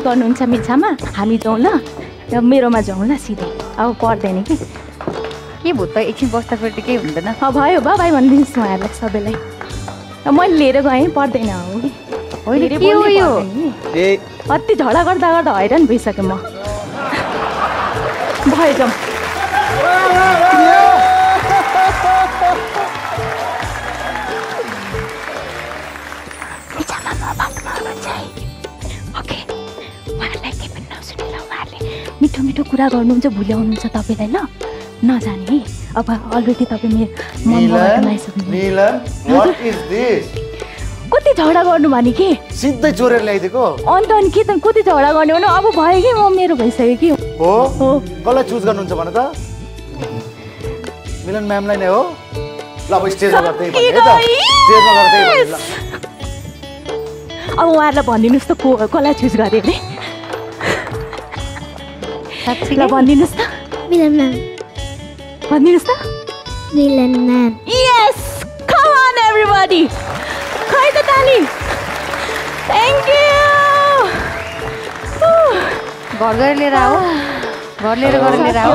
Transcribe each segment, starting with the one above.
पढ्दै गर्नुहुन्छ मिछामा हामी जाउँ ल र मेरोमा जाउँ ल सिधै अब पढ्दैन कि के भयो त एकछिन बस्दाखेरि केही हुँदैन अब भयो बा भाइ भनिदिनुहोस् न उहाँहरूलाई सबैलाई मैले लिएर गएँ पढ्दैन हो कि के पर्दैन कति झगडा गर्दा गर्दा हैरान भइसकेँ म भयो जाउँ मिठो कुरा गर्नुहुन्छ भुल्याउनुहुन्छ तपाईँलाई ल। नजाने। है अब अलरेडी तपाईँ मेरो कति झगडा गर्नु भने के? सिधै चोरेर ल्याइदिएको? अन्त अनि के त कति झगडा गर्ने भने अब भयो कि म मेरो भइसक्यो कि? हो? कसलाई चुज गर्नुहुन्छ भन त मिलन म्यामलाई नै हो। ल अब स्टेजमा गर्दै स्टेजमा गर्दै अब उहाँहरूलाई भनिदिनुहोस् त को कसलाई चुज गरे अरे? साँच्चै ल भनिदिनुहोस् त। मिलन म्याम। भनिदिनुहोस् त। Milan ma'am. Yes come on everybody खै त ताली थ्याङ्क यू घर गएर लिएर आओ घर लिएर गएर लिएर आओ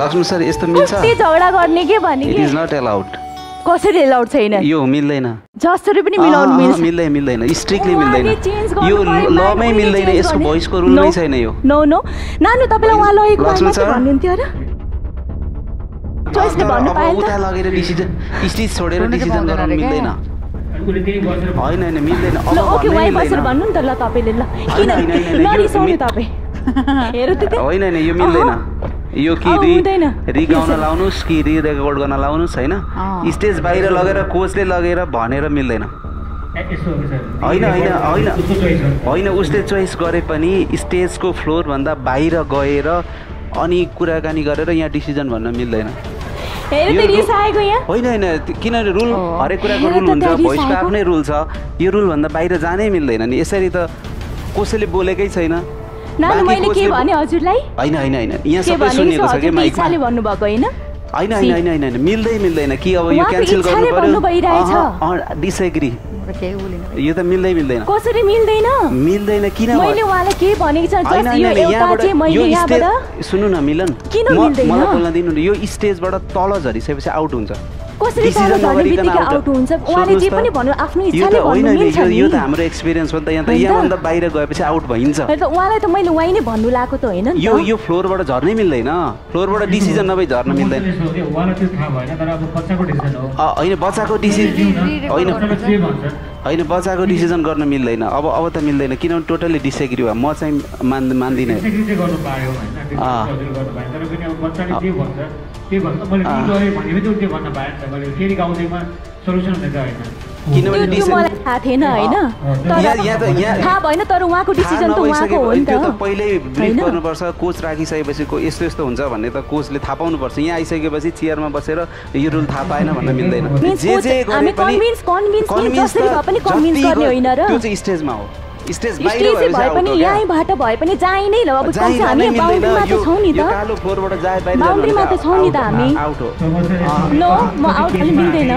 लक्ष्मण सर यस्तो मिल्छ? झगडा गर्ने के भने इट कि? इज नट एलाउड कसरी एलाउड छैन? यो मिल्दैन। जसरी पनि मिलाउनु मिल्छ। मिल्दैन मिल्दैन स्ट्रिक्टली मिल्दैन। यो लमै मिल्दैन यसको। भोइसको रुल. नै छैन यो। नो नो नानु तपाईँलाई उहाँ लगेको। भन्नुहुन्थ्यो र? चोइसले भन्नु पाएन त। उता लगेर डिसिजन स्टिच छोडेर डिसिजन गर्न? मिल्दैन। होइन होइन मिल्दैन। अब ओके उहीँ बसेर भन्नु नि त ल तपाईँले ल। किन? नरिसाउने तपाईँ। हेर त। होइन होइन यो मिल्दैन। यो कि रि। रिगाउन यसरी। लाउनुहोस् कि रि रेकर्ड गर्न लाउनुहोस् होइन अँ। स्टेज बाहिर लगेर कोचले लगेर भनेर मिल्दैन होइन होइन होइन होइन उसले चोइस गरे पनि स्टेजको फ्लोरभन्दा बाहिर गएर अनि कुराकानी गरेर यहाँ डिसिजन भन्न मिल्दैन रु- होइन होइन किनभने रुल। हरेक कुराको रुल त हुन्छ भोइसको। आफ्नै रुल छ यो रुलभन्दा बाहिर जानै मिल्दैन नि यसरी त कसैले बोलेकै छैन नानु मैले के भने हजुरलाई? होइन होइन होइन। यहाँ सबै सुनिएको छ कि माइकमा। इच्छाले भन्नुभएको होइन? होइन होइन होइन होइन होइन। मिल्दै मिल्दैन। कि अब यो क्यान्सल गर्नु भन्नु भइरहेछ। पर्यो डिसएग्री यो त मिल्दै मिल्दैन। कसरी मिल्दैन? मिल्दैन किन मैले? उहाँलाई के भनेको छ? जस्ट यो एउटा चाहिँ मैले यो यहाँबाट सुन्नु न मिलन। किन मिल्दैन? मलाई बोल्न दिनु न। यो स्टेजबाट तल झरिसकेपछि आउट हुन्छ। कसरी Decision तल झर्ने नगरिकन बित्तिकै out- आउट हुन्छ उहाँले जे। पनि भन्नु आफ्नो यो इच्छाले भन्नु मिल्छ यो नि यो त हाम्रो एक्सपिरियन्स हो नि त यहाँ त? यहाँभन्दा बाहिर गएपछि आउट भइन्छ त उहाँलाई त मैले उहाँ नै भन्नु त होइन नि यो यो फ्लोरबाट झर्नै मिल्दैन फ्लोरबाट डिसिजन नभई झर्न मिल्दैन उहाँलाई त्यो थाहा भएन तर अब बच्चाको डिसिजन हो अ, होइन बच्चाको डिसिजन होइन होइन बच्चाको डिसिजन गर्न मिल्दैन। अब अब त मिल्दैन किनभने टोटल्ली डिसएग्री भयो। म चाहिँ मान मान्दिनँ। किनभने थाहा थिएन होइन? तर यहाँ थाहा भएन तर उहाँको डिसिजन त उहाँको हो नि त। पहिल्यै ब्रिफ? गर्नुपर्छ कोच राखिसकेपछि को यस्तो यस्तो हुन्छ भन्ने त कोचले थाहा पाउनुपर्छ। यहाँ आइसकेपछि चेयरमा बसेर यो रुल थाहा पाएन भन्न मिल्दैन। जे जे गरे पनि स्टेजमा हो। भए पनि। यहीँबाट भए पनि नै ल। अब हामी बााउन्ड्रीमा त छौँ नि त। बाउन्ड्रीमा त छौँ नि त हामी। म पनि मिल्दैन।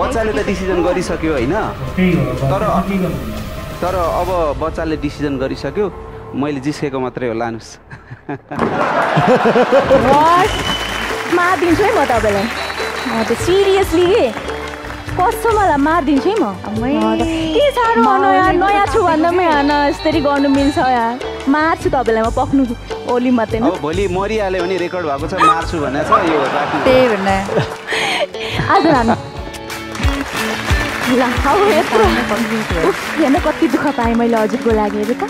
बच्चाले त डिसिजन गरिसक्यो होइन। तर- तर अब बच्चाले डिसिजन गरिसक्यो मैले जिस्केको मात्रै हो लानुहोस्? मारिदिन्छु है म तपाईँलाई। सिरियसली कस्तो मलाई मारिदिन्छु है म? के साह्रो हो नयाँ नयाँ छु भन्दामै होइन यसरी गर्नु मिल्छ यार मार्छु तपाईँलाई म पक्नु ओली मात्रै भोलि मरिहाल्यो भने रेकर्ड भएको छ मार्छु भनेको छ यो त्यही भन्दा। आज लानु। ल अब यत्रो। उफ, हेर्न कति दुःख पाएँ मैले हजुरको लागि हेरेँ त।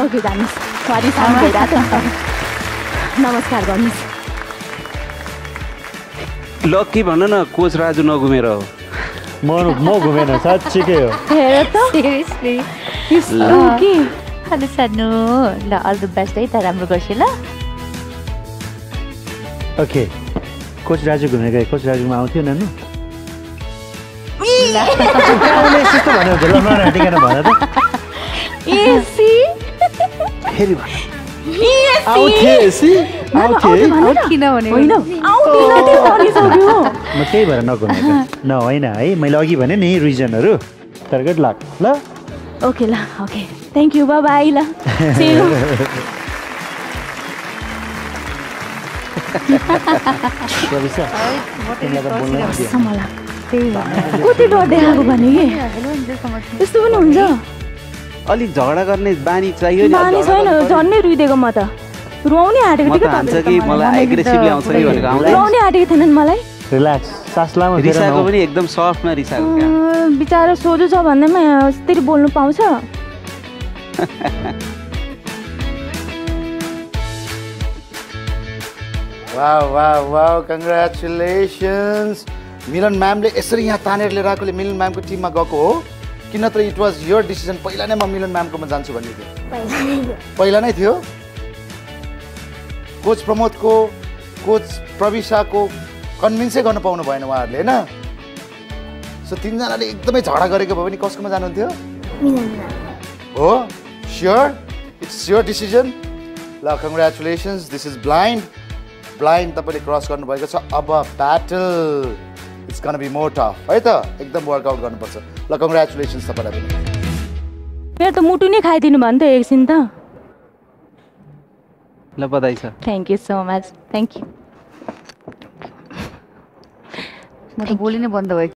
ओके जानुहोस्। सरी सानो। नमस्कार गर्नुहोस्। लक्की भन न कोच राजु नघुमेर हो। म म घुमेन साँच्चीकै हो। हेर सानो। ल अल द बेस्ट है त राम्रो गर्छु ल। ओके। कोच राजु घुमेर गए। कोच राजुमा आउँथ्यो नानु फेरि म त्यही भएर नघुमेको न होइन है मैले अघि भने नि रिजनहरू तर गुड लक ल ओके ल ओके थ्याङ्क यू बा बाई ल कति डर देखाएको भने कि यस्तो पनि हुन्छ अलिक झगडा गर्ने बानी चाहियो नि छैन झन्डै रुइदिएको म त। रुवाउनै आँटेको थियो त कि मलाई। एग्रेसिभली आउँछ कि भनेको आउँदैन। रुवाउनै आँटेको थिएन नि मलाई। रिल्याक्स सास लामो रिसाको। पनि एकदम सफ्टमा रिसाको बिचरा सोझो छ भन्दैमा यसरी बोल्नु पाउँछ। वाह वाह वाह कङ्ग्रेचुलेसन्स मिलन म्यामले यसरी यहाँ तानेर लिएर आएकोले मिलन म्यामको टिममा गएको हो। कि नत्र इट वाज योर डिसिजन पहिला नै म मिलन म्यामकोमा जान्छु भन्ने थियो। पहिला नै थियो। कोच प्रमोदको कोच प्रविशाको कन्भिन्सै गर्न पाउनु भएन उहाँहरूले होइन? सो तिनजनाले एकदमै झगडा गरेको भयो भने कसकोमा जानुहुन्थ्यो? हो? स्योर इट्स योर डिसिजन ल congratulations this is blind blind तपाईँले क्रस गर्नुभएको छ. अब battle it's gonna be more tough है त? एकदम वर्कआउट गर्नुपर्छ। ल कङ्ग्रेचुलेसन्स तपाईँलाई पनि। मेरो त मुटु नै खाइदिनु भयो नि त एकछिन त। ल बधाई छ। Thank you so much thank you म त बोली नै बन्द भयो।